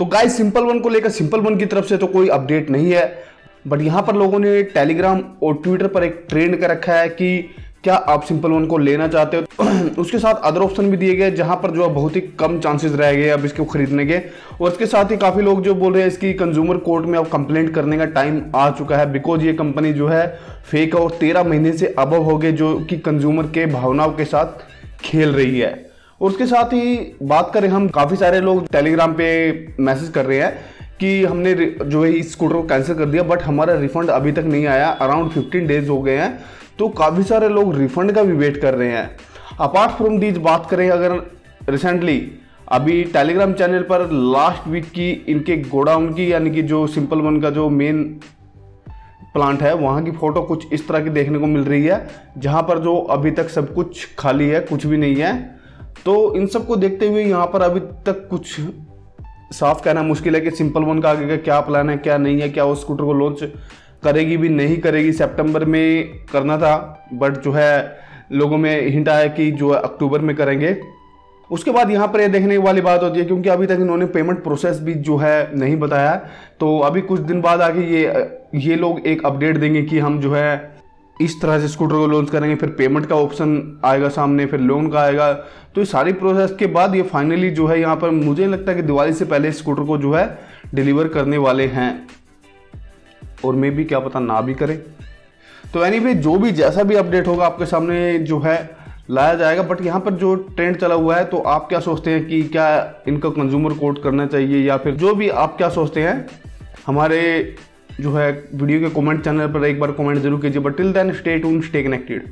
तो गाय simple one को लेकर सिंपल वन की तरफ़ से तो कोई अपडेट नहीं है बट यहाँ पर लोगों ने टेलीग्राम और ट्विटर पर एक ट्रेंड कर रखा है कि क्या आप सिंपल वन को लेना चाहते हो? उसके साथ अदर ऑप्शन भी दिए गए, जहाँ पर जो है बहुत ही कम चांसेस रह गए अब इसको खरीदने के। और इसके साथ ही काफ़ी लोग जो बोल रहे हैं इसकी कंज्यूमर कोर्ट में अब कंप्लेंट करने का टाइम आ चुका है बिकॉज़ ये कंपनी जो है फेक और तेरह महीने से अबव हो गए, जो कि कंज्यूमर के भावनाओं के साथ खेल रही है। और उसके साथ ही बात करें, हम काफ़ी सारे लोग टेलीग्राम पे मैसेज कर रहे हैं कि हमने जो है, इस स्कूटर को कैंसिल कर दिया बट हमारा रिफंड अभी तक नहीं आया अराउंड 15 डेज़ हो गए हैं। तो काफ़ी सारे लोग रिफंड का भी वेट कर रहे हैं। अपार्ट फ्रॉम दीज बात करें, अगर रिसेंटली अभी टेलीग्राम चैनल पर लास्ट वीक की इनके गोडाउन की, यानी कि जो सिंपल वन का जो मेन प्लांट है, वहाँ की फ़ोटो कुछ इस तरह की देखने को मिल रही है, जहाँ पर जो अभी तक सब कुछ खाली है, कुछ भी नहीं है। तो इन सबको देखते हुए यहाँ पर अभी तक कुछ साफ़ कहना मुश्किल है कि सिंपल वन का आगे का क्या प्लान है, क्या नहीं है, क्या वो स्कूटर को लॉन्च करेगी भी नहीं करेगी सितंबर में करना था बट जो है लोगों में हिंट आया कि जो है अक्टूबर में करेंगे। उसके बाद यहाँ पर ये देखने वाली बात होती है, क्योंकि अभी तक इन्होंने पेमेंट प्रोसेस भी जो है नहीं बताया। तो अभी कुछ दिन बाद आगे ये ये लोग एक अपडेट देंगे कि हम जो है इस तरह से स्कूटर को लॉन्च करेंगे फिर पेमेंट का ऑप्शन आएगा सामने फिर लोन का आएगा। तो ये सारी प्रोसेस के बाद ये फाइनली जो है यहाँ पर मुझे लगता है कि दिवाली से पहले स्कूटर को जो है डिलीवर करने वाले हैं। और मे भी क्या पता ना भी करें। तो एनी anyway, जो भी जैसा भी अपडेट होगा आपके सामने जो है लाया जाएगा। बट यहाँ पर जो ट्रेंड चला हुआ है तो आप क्या सोचते हैं कि क्या इनका कंज्यूमर कोर्ट करना चाहिए या फिर जो भी आप क्या सोचते हैं हमारे जो है वीडियो के कमेंट चैनल पर एक बार कमेंट ज़रूर कीजिए। But till then stay tuned stay connected